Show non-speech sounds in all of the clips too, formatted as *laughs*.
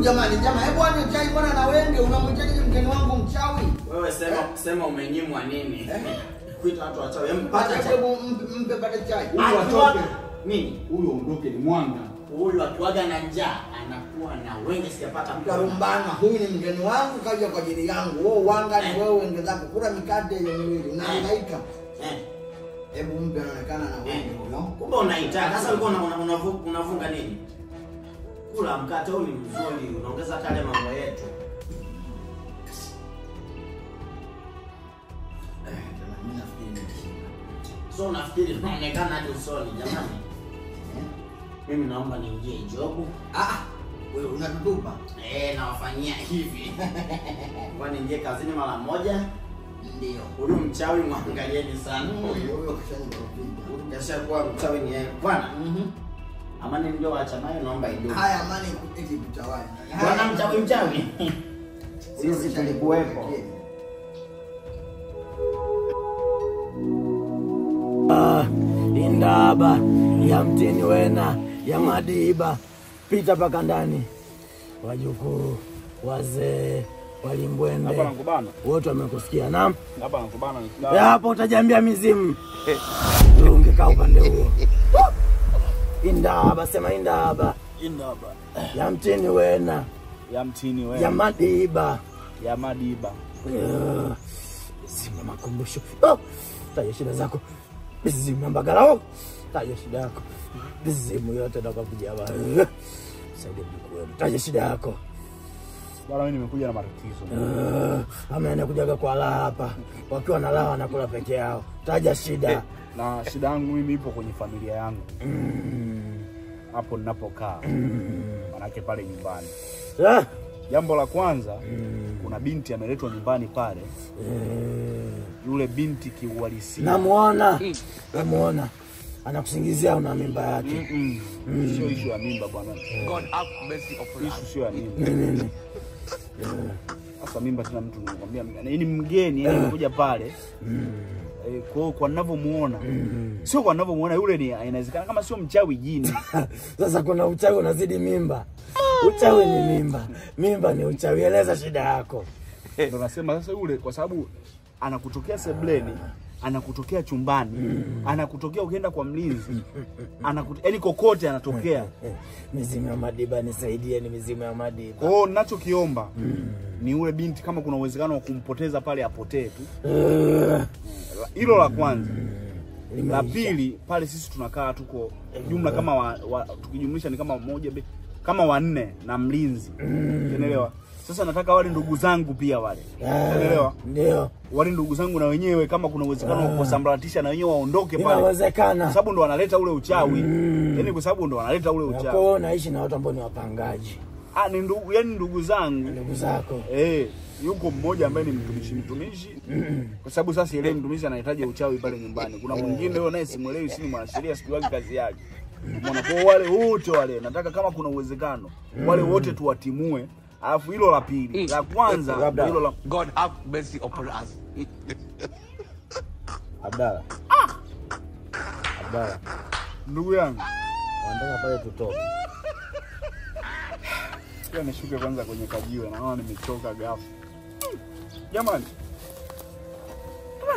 Huyu jamani, jamaa, hebu anye chai bwana na wenge, unamwitaje mgeni wangu mchawi? Wewe sema sema umenyimwa nini? Kuita watu wachawi. Mpata pata Pata chai. hebu mpe mpe pate chai. Huyu atoke. Mimi huyu ondoke ni mwanga. Huyu akiwaga na njaa anakuwa na wenge, sijapata mtu. Karumbana, huyu ni mgeni wangu, kaja kwa ajili yangu. Wewe wanga ni wewe wenge zako, kula mikate mwili miwili, unahangaika. Eh. Hebu mpe anaonekana na Eh. wenge huyo. Kumbe unaitaka. Sasa ulikuwa una- una- unavu- unafunga nini? Kula mkate huu ni mzuri, unaongeza yale mambo yetu. So unafikiri tunaonekana hadi usoni jamani? Mimi naomba niingie jobu. Ah, wewe unatutupa. Eh, nawafanyia hivi. *laughs* Kwa niingie kazini mara moja. Ndio. Huyu mchawi mwangalieni sana. Huyo huyo kashakuwa mchawi ni yeye. Bwana, Mhm. Amani ndio acha nayo naomba idumu. Haya amani eti mchawi. Bwana mchawi mchawi. Sisi tulikuwepo. indaba ya mtini wena ya madiba pita paka ndani wajukuu wazee walimbwende wote wamekusikia. Ya hapo utajambia mizimu *laughs* ungekaa upande huo *laughs* indaba sema indaba Indaba. ya mtini wena Ya mtini yamadiba ya madiba ya Madiba. Ya, Sima makumbusho. Oh, taja shida zako. Bizimu mbagala. Oh, tayo shida yako. Bizimu yote nakupigia baba. Saidia mkuu. Taja shida yako. Bwana mimi nimekuja na matatizo. Uh, ama anakujaga kwa la hapa. Wakiwa na la wanakula peke yao. Taja shida. Na shida yangu mimi ipo kwenye familia yangu. Hapo mm. ninapokaa. Manake pale nyumbani. Ah, Jambo la kwanza, mm. kuna binti ameletwa nyumbani pale. mm. Yule binti kiuhalisia. namuona. Namuona. Anakusingizia una mimba yake. Mm. Sio ishu ya mimba bwana. God have mercy upon us. Issue sio ya mimba. Sasa mimba tena mtu nikwambia ni mgeni anakuja pale pale. Eh, kwa kwa ninavyomuona sio kwa ninavyomuona yule ni inawezekana kama sio mchawi jini. *laughs* Sasa kuna uchawi unazidi mimba. Uchawi ni mimba. Mimba ni uchawi. Eleza shida yako. Ndio nasema sasa yule kwa sababu anakutokea sebleni, anakutokea chumbani, anakutokea ukienda kwa mlinzi, yani kokote anatokea. Eh, *laughs* mizimu ya madiba nisaidie, ni mizimu ya madiba. Kwa hiyo mm. ni ule binti kama kuna uwezekano wa kumpoteza pale apotee tu. Hilo la kwanza. La pili pale sisi tunakaa tuko jumla kama wa, wa, tukijumlisha ni kama moja be- kama wanne na mlinzi. Unaelewa? Sasa nataka wale ndugu zangu pia wale. Ah, Unaelewa? Ndio, Wale ndugu zangu na wenyewe kama kuna uwezekano wa kusambaratisha na wenyewe waondoke pale. Kwa inawezekana. sababu ndo wanaleta ule uchawi. Yaani kwa sababu ndo wanaleta ule uchawi. Kwao naishi na watu ambao ni wapangaji, Ah, ni ndugu, yani ndugu zangu. ndugu zako. Eh, yuko mmoja ambaye ni mtumishi mtumishi. *clears throat* Kwa sababu sasa ile mtumishi anahitaji uchawi pale nyumbani. Kuna mwingine huyo naye simuelewi, si ni mwanasheria, sijui kazi yake. Umeona, kwa wale wote wale nataka kama kuna uwezekano wale wote tuwatimue. Alafu hilo la pili, la kwanza hilo la God have mercy upon us. Abdala, Abdala, ndugu yangu. wanataka pale tutoke. Pia nishuke kwanza kwenye kajiwe, naona nimechoka ghafla. Jamani.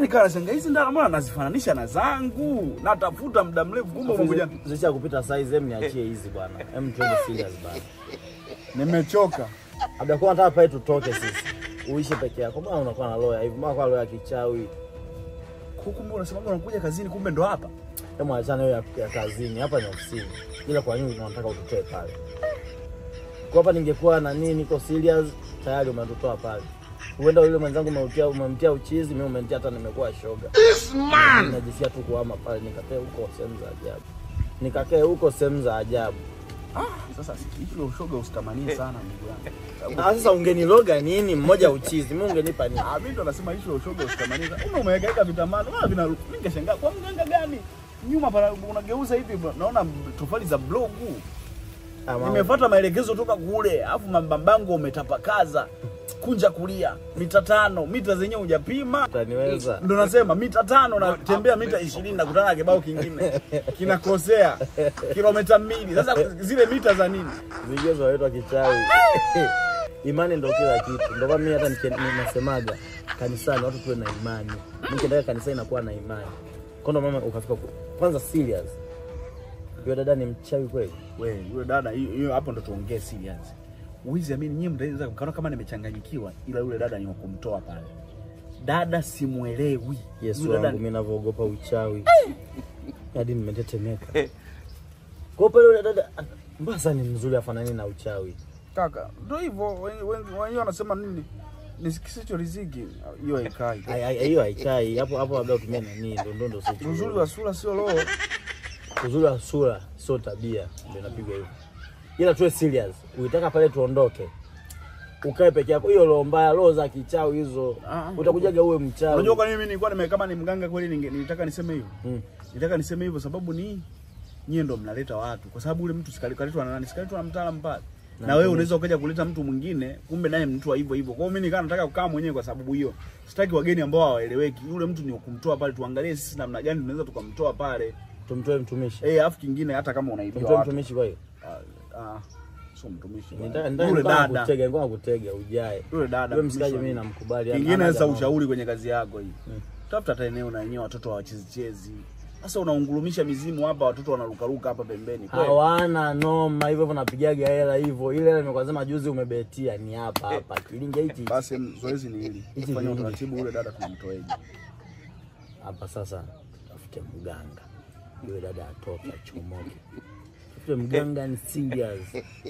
Nikaa nashangaa hizi ndala mbona nazifananisha na zangu? Natafuta muda mrefu kumbe umekuja. Zisha kupita size, em niachie hizi bwana. Em twende serious bwana. Nimechoka. Labda kwa nataka pale tutoke sisi. Uishi peke yako. Mbona unakuwa na loya hivi? Mbona kwa loya kichawi? Huku unasema unakuja kazini kumbe ndo hapa? Hebu achana ya, ya kazini. Hapa ni ofisini. Ila kwa nini unataka ututoe pale? Kwa hapa ningekuwa na nini niko serious tayari umetutoa pale. Huenda yule mwenzangu umemtia umemtia uchizi, mimi umemtia hata nimekuwa shoga. This man. Najisikia tu kuhama pale nikakae huko sehemu za ajabu. Nikakae huko sehemu za ajabu. Ah, Sasa hilo ushoga usitamanie sana ndugu yangu. Ah, sasa ungeniloga nini? Mmoja uchizi, mimi ungenipa nini? Ah, mimi ndo nasema hicho ushoga usitamanie sana. Una umeweka vitamani, wala vina ningeshangaa kwa mganga gani? Nyuma pala unageuza hivi naona tofali za blogu. Ah. Nimefuata maelekezo toka kule, alafu mambambango umetapakaza. Kunja kulia mita tano, mita zenyewe hujapima. Ndo nasema mita tano natembea mita ishirini nakutana na kibao kingine *laughs* kinakosea kilomita mbili. Sasa zile mita za nini? Vigezo waitwa kichawi. *laughs* Imani ndo kila kitu. Ndio mimi hata nasemaga kanisani watu tuwe na imani. Mimi kanisani nakuwa na imani. Kwa mama ukafika kwanza serious. Yule dada ni mchawi kweli? Wewe, yule dada hiyo hapo ndo tuongee serious. Uwizi amini nyinyi mtaweza mkaona kama nimechanganyikiwa ila yule dada ni wakumtoa pale. Dada simuelewi. Yesu wangu mimi ninavyoogopa uchawi. Hadi nimetetemeka. Kwa pale yule dada mbasa ni mzuri afanani na uchawi. kaka, ndio hivyo wengi wanasema nini? Nikisicho riziki hiyo haikai. Ai- ai- Hiyo haikai. Hapo hapo labda utumie nani ndo ndo ndo sio. Uzuri wa sura sio roho. Uzuri wa sura sio tabia, ndio inapiga hivyo. Ila tuwe serious, ukitaka pale tuondoke, ukae peke yako, hiyo roho mbaya, roho za kichawi hizo, Ah. utakujaga uwe mchawi. Unajua kwa nini mimi nilikuwa nime kama ni mganga kweli ninge- nilitaka niseme hivyo. Mm. Nilitaka niseme hivyo sababu ni nyie ndo mnaleta watu, kwa sababu ule mtu sikaletwa na nani, sikaletwa na mtaalamu pale. Na, wewe unaweza ukaja kuleta mtu mwingine, kumbe naye mtu wa hivyo hivyo. Kwa hiyo mimi nikaa nataka kukaa mwenyewe kwa sababu hiyo. Sitaki wageni ambao hawaeleweki. Yule mtu ni kumtoa pale, tuangalie sisi namna gani tunaweza tukamtoa pale. Tumtoe mtumishi, Eh, afu kingine hata kama unaibiwa tumtoe mtumishi. Kwa hiyo Ah, ah, sio mtumishi. Yule dada. kutega, ngoja kutega ujae. Yule dada. Wewe msikaji, mimi namkubali. Kingine sasa ushauri kwenye kazi yako hii. Mm. Tafuta hata eneo na wenyewe watoto hawachezichezi. Sasa unaungulumisha mizimu hapa, watoto wanarukaruka hapa pembeni. Hawana noma hivyo hivyo, napigaga hela hivyo. Ile hela nimekwazema juzi umebetia, ni hapa hapa kilinga hichi Basi zoezi ni hili. Fanya utaratibu ule dada tunamtoeje. hapa sasa. Tafute mganga, yule dada atoke achomoke. *laughs* Tafute mganga, ni serious.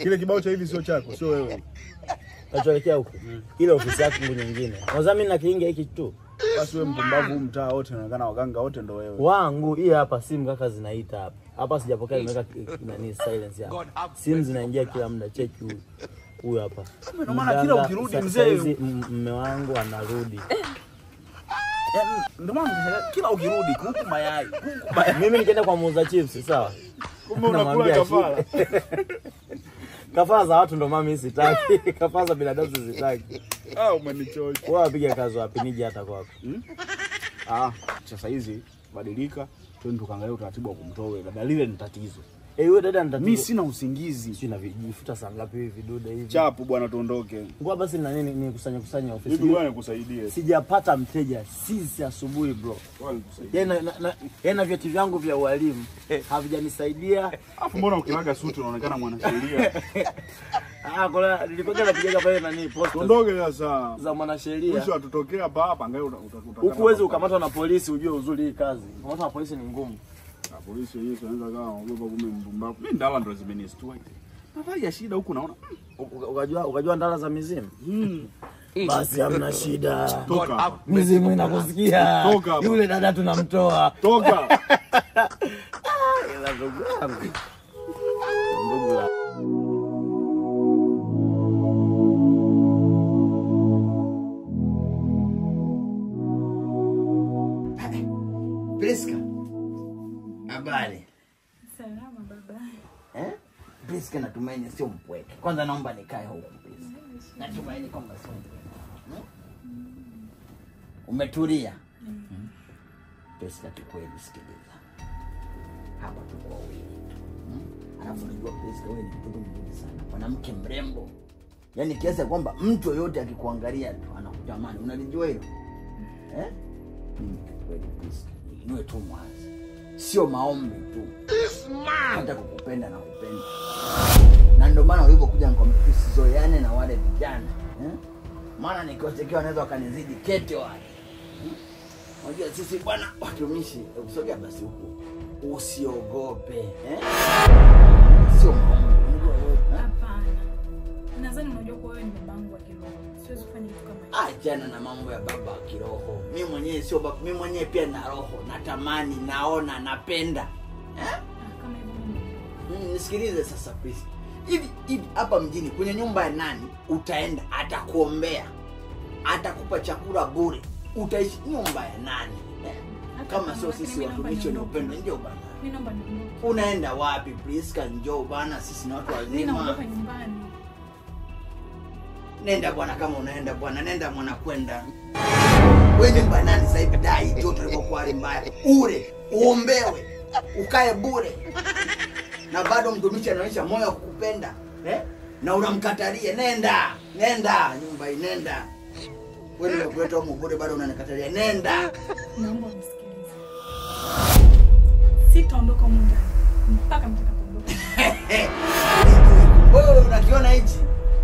Kile kibao cha hivi sio chako, sio wewe. Nachoelekea huku ile ofisi yangu nyingine. Kwanza mimi nakiingia hiki tu Basi wewe mpumbavu, mtaa wote unaonekana waganga wote ndo wewe. wangu, hii hapa simu kaka zinaita hapa hapa, sijapokea nimeweka nani silence hapa, simu zinaingia kila muda. Cheki huyu huyu hapa, Ndio maana kila ukirudi mzee- mume m- mme wangu anarudi. Yaani, Ndio maana kila ukirudi kuku mayai, kuku mayai. Mimi nikienda kwa muuza chips sawa, Kumbe unakula kafara. *laughs* kafara za watu ndo mami sitaki, *laughs* kafara za binadamu sizitaki. Ah, umenichosha. Wewe wapiga kazi wapi? Nije hata kwako. Ah, sasa hizi badilika, twende tukaangalia utaratibu wa kumtoa yule dada. Lile ni tatizo. Eh, wewe dada nitatibu. Mimi sina usingizi. sina vijifuta saa ngapi hivi vidude hivi. Chapu bwana, tuondoke. Ngoja basi na nini nikusanye kusanya ofisi. Mimi bwana nikusaidie. Sijapata mteja sisi asubuhi bro. Bwana nikusaidie. Yeye na, na, na, yeye na vyeti vyangu vya ualimu havijanisaidia. Alafu mbona ukivaga suti unaonekana mwanasheria? *laughs* Ah, kuna na napigaga pale nani posta Tuondoke sasa. za mwanasheria. Mwisho atutokea hapa hapa utakuta. uta- uta- Huku huwezi ukamatwa na polisi ujue uzuri hii kazi. Kukamatwa na polisi ni ngumu. Polisi yenyewe tunaweza kama ogopa kumbe mpumbavu. Mimi ndala ndo zimenistua. Nadhani shida huku naona. Uka- Ukajua ukajua ndala za mizimu. *laughs* Basi hamna shida. Mizimu inakusikia. Yule dada tunamtoa. Toka. *laughs* Ila ndugu yangu. Ndugu yangu. Priska. Habari. Salama baba. Eh? Priska natumaini sio mpweke. Kwanza naomba nikae huku Priska. Natumaini kwamba sio mpweke. Hmm? Umetulia? Priska kikweli sikiliza. Hapa tuko wawili Mm. Hmm? Alafu unajua Priska wewe ni mtoto mzuri sana. Mwanamke mrembo. Yaani kiasi ya kwamba mtu yoyote akikuangalia tu anakutamani. Unalijua hilo? Eh? Mimi kikweli Priska, niwe tu mwazi. Sio maombi tu hata kukupenda na kupenda na ndio maana ulivyokuja nikwambia na wale vijana eh? maana nikiwatekea wanaweza wakanizidi kete wale Hmm? unajua sisi bwana watumishi usogea basi huku usiogope eh? sio maombi eh? Hapana. Nadhani unajua achana na mambo ya baba wa kiroho mi mwenyewe sio baba mi mwenyewe pia na roho natamani naona napenda eh? Mm, nisikilize sasa please. Hivi hivi hapa mjini kwenye nyumba ya nani utaenda atakuombea, atakupa chakula bure, utaishi nyumba ya nani eh? Kama sio sisi watumishi wenye upendo, ndio bana. Unaenda wapi Priska? Njoo bana, sisi ni watu wazima. Nenda bwana, kama unaenda bwana, nenda mwana kwenda. We nyumba nani sasa hivi? Dai joto kwa hali mbaya, ure uombewe, ukae bure, na bado mtumishi anaonyesha moyo wa kukupenda eh? na unamkatalia. Nenda nenda, nyumba hii nenda. Wewe nimekuleta huko bure, bado unanikatalia. Nenda. Naomba unisikilize. Sitaondoka muda mpaka mtakapoondoka. *laughs* wewe unakiona hichi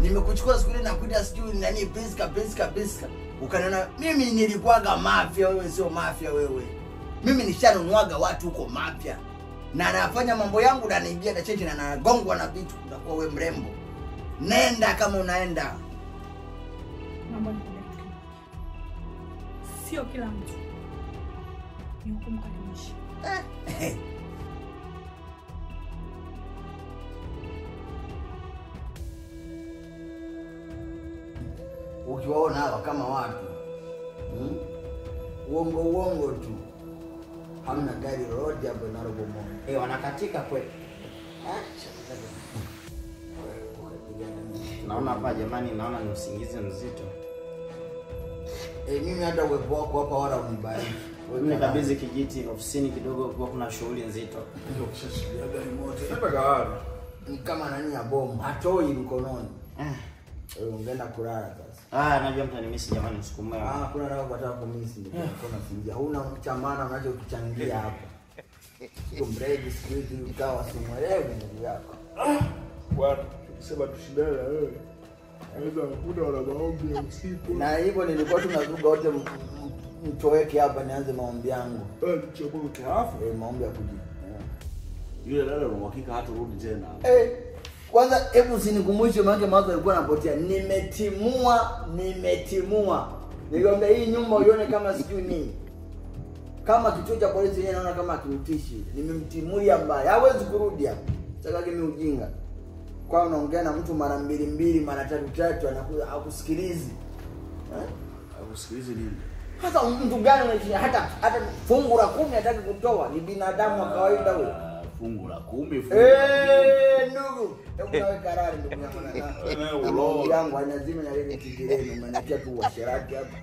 nimekuchukua siku ile nakuita sijui nani Priska Priska Priska ukaniona mimi nilikuwaga mafia wewe sio mafia wewe. Mimi nishanunuaga watu huko mafia. Na nafanya mambo yangu na naibia na cheti na nagongwa na vitu unakuwa we mrembo. Nenda kama unaenda. Sio kila mtu. Ni wa ukiwaona hawa kama watu hmm? uongo uongo tu hamna gari lolote hapo inalobomoa Eh, wanakatika kweli. Naona hapa jamani, naona ni usingizi mzito. E, mimi hata uwepo wako hapa wala unibariki. Mimi kabisa kijiti ofisini kidogo, kwa kuna shughuli nzito. Kawala. Ni kama nani ya bomu, hatoi mkononi. Eh, ungeenda kulala sasa. Ah, najua mtanimisi jamani, usiku mwema. Ah, kuna nao kwa kumisi ndio kuna sinja. Huna chamana unachokichangia hapa. Sio mredi siku hizi ukawa simwelewi ndugu yako. Bwana, sema tushindane na wewe. Naweza kukuta wana maombi ya usiku. Na hivyo nilikuwa tunazuga wote mtoweke hapa nianze maombi yangu. Eh, nichomoke hafu. Eh, maombi ya kujibu. Yule dada una uhakika hatarudi tena. Eh, kwanza hebu usinikumbushe maana mawazo yalikuwa yanapotea. Nimetimua, nimetimua. Nikwambia hii nyumba uione kama sijui nini. Kama kituo cha polisi yenyewe naona kama akimtishi. Nimemtimulia mbaya. Hawezi kurudi hapa. Sasa kimi ujinga. Kwa unaongea na mtu mara mbili mbili, mara tatu tatu anakuja hakusikilizi. Eh? hakusikilizi nini? Hata mtu gani unaishi hata hata fungu la kumi hataki kutoa, ni binadamu wa kawaida huyo. Ah, Fungu la kumi fungu. Eh, hebu nawe karari ndugu yangu na Eh, *laughs* na yangu lile kigireni, umeniachia tu washerati hapa.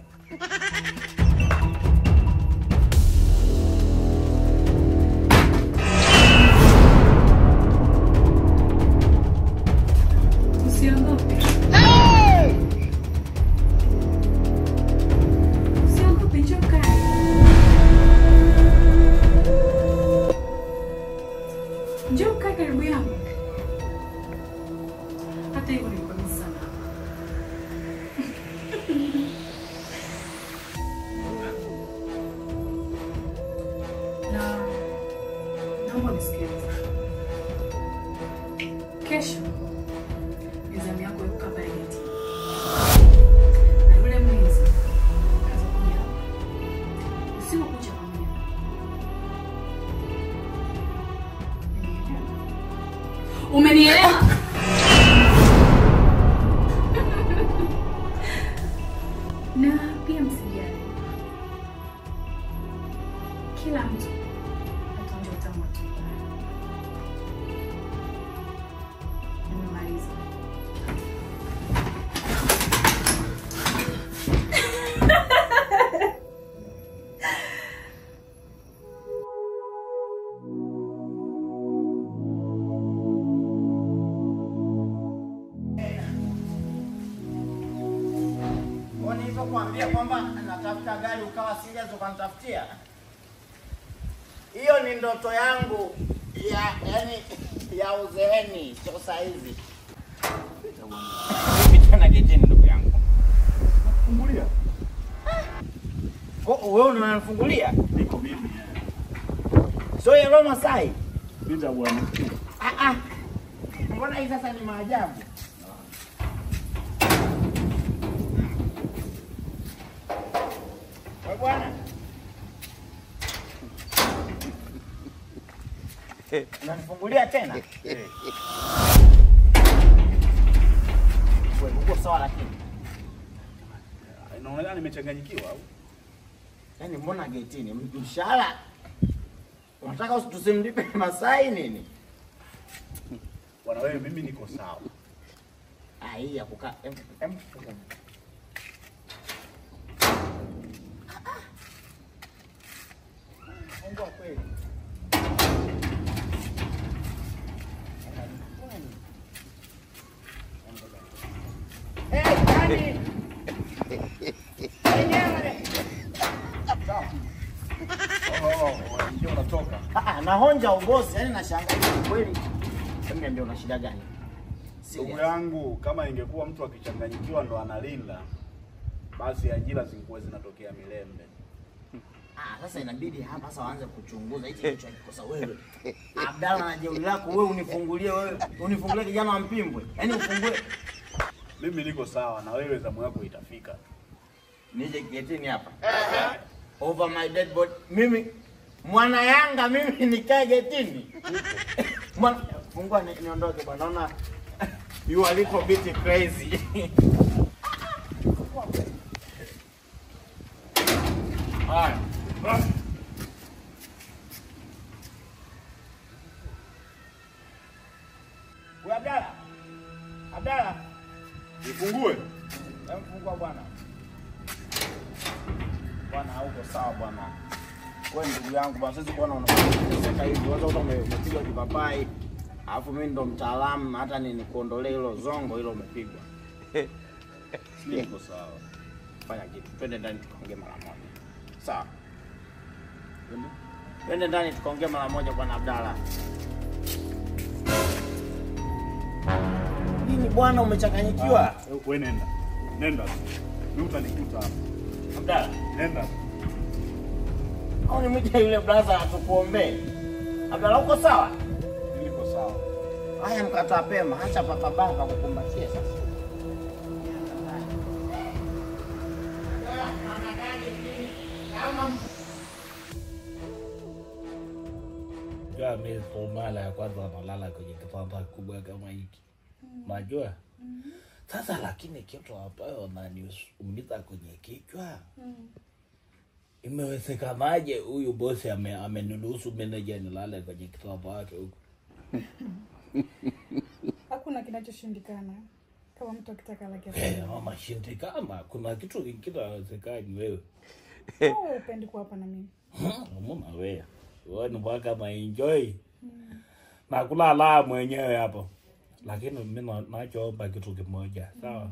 Ni ndoto yangu ya yani ya uzeeni, sio saa hizi. Mimi tena getini ndugu yangu? Fungulia. Kwa- Wewe unanifungulia? Niko mimi. Sio roma sai bila bwana. Ah ah. Mbona hii sasa ni maajabu? Bwana. Unanifungulia tena? *laughs* Wewe uko sawa lakini. Inaonekana nimechanganyikiwa au? Yaani mbona getini? Mshahara. Unataka usi- tusimlipe Masai nini? Bwana wewe, mimi niko sawa. Ah, hii ya kukaa. em- em- Fungua kweli. Eh, nani? Wenyewe. Oh, ndio unatoka. Ah, nahonja ubosi, yani nashangaa kweli. Hebu niambie una shida gani? Ndugu yangu, kama ingekuwa mtu akichanganyikiwa ndo analinda, basi ajira zingekuwa zinatokea Milembe. Ah, sasa inabidi hapa sasa waanze kuchunguza hichi kichwa kikosa wewe. Abdalla na jeuri lako wewe unifungulie wewe. Unifungulie kijana wa Mpimbwe. Yaani ufungue Mimi niko sawa na wewe, zamu yako itafika. nije getini hapa. Over my dead body. Mimi mwana Yanga mimi nikae getini. Mungu ni, niondoke bwana. Naona you are little bit crazy. Nifungue. Mfungua bwana. Bwana hauko sawa bwana. Wewe ndugu yangu bwana, sisi bwana unateseka hivi. Wewe uta umepigwa kipapai. Alafu mimi ndo mtaalamu hata ni nikuondolee hilo zongo hilo umepigwa. *laughs* Niko sawa. Fanya kitu. Twende ndani tukaongee mara moja. Sawa. Twende. Twende ndani tukaongee mara moja bwana Abdalla. Nini bwana umechanganyikiwa? Wewe nenda. Nenda. Mimi utanikuta. Abdalla. Nenda. Au nimwite yule brother atukuombee? Abdalla uko sawa? Niko sawa. Haya, mkata pema, acha papabaa kukumbatie sasa. Mimi kwa mara ya kwanza analala kwenye kitanda kubwa kama hiki. Najua. Sasa lakini kitu ambayo naniumiza kwenye kichwa. Imewezekanaje huyu bosi ame- ameniruhusu meneja nilale kwenye kitanda wake huku? *laughs* Hakuna kinachoshindikana kama mtu akitaka lake. Eh, mama shindikana, kuna kitu kingine hawezekani wewe. Wewe upendi kuwa hapa na mimi. Mbona wewe? Wewe ni mpaka na enjoy. Na kulala mwenyewe hapo. Lakini mimi na- nachoomba kitu kimoja, sawa?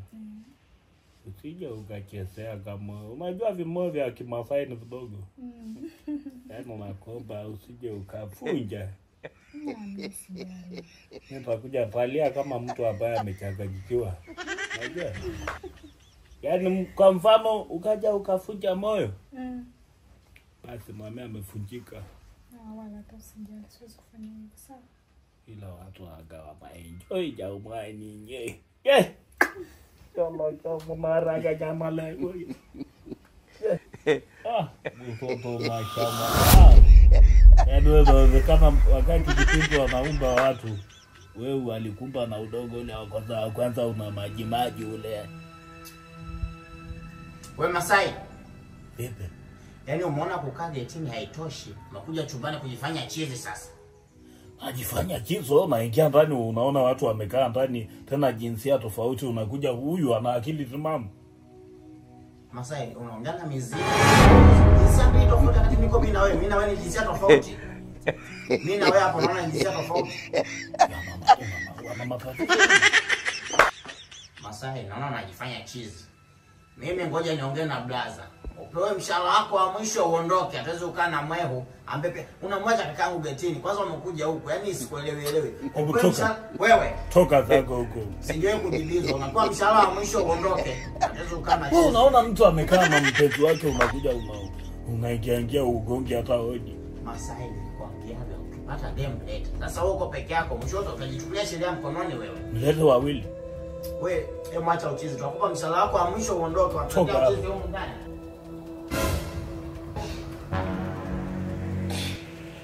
Usije ukachezea kama unajua vimo vya Kimasai ni vidogo. Yaani nakomba usije ukafunja. Nitakuja palia kama mtu ambaye amechanganyikiwa. Unajua? Yaani kwa mfano ukaja ukafunja moyo, Mm. basi mwame amefunjika. Ila watu wagawa maenjoi jaumani nye ye cholo chomo maraga *laughs* ah. Mtoto mashamba ah yaani wewe wakati kipindi wanaumba watu wewe walikumba na udogo ule wa kwanza wa kwanza una maji maji ule. We Masai, vipi? Yaani umeona kukaa getini haitoshi, makuja chumbani kujifanya chizi sasa. Najifanya chizo naingia ndani unaona watu wamekaa ndani tena jinsia tofauti unakuja huyu ana akili timamu Masai, unaongea na mizimu. Jinsia mbili tofauti wakati niko mimi na wewe. Mimi na wewe ni jinsia tofauti. *laughs* Mimi na wewe hapo naona ni jinsia tofauti. Masai, naona najifanya chizi. Mimi ngoja niongee na blaza. Upewe mshahara wako wa mwisho uondoke, hatuwezi kukaa na mwehu ambaye pia unamwacha kakangu getini. Kwanza umekuja huku, yani sikuelewi elewi. Upewe mshahara wewe, toka zako huko sijui kujibizwa. Unapewa mshahara wa mwisho uondoke. Hatuwezi kukaa na Wewe unaona mtu amekaa na mpenzi wake unakuja una unaingiaingia ugonge hata hodi Masai nilikwambiaga ukipata demu leta. Sasa wewe uko peke yako, mwisho wote utajichukulia sheria mkononi wewe. mlete wawili We, hebu acha uchizi, tutakupa mshahara wako wa mwisho uondoke, Toka uchizi huko ndani.